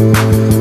you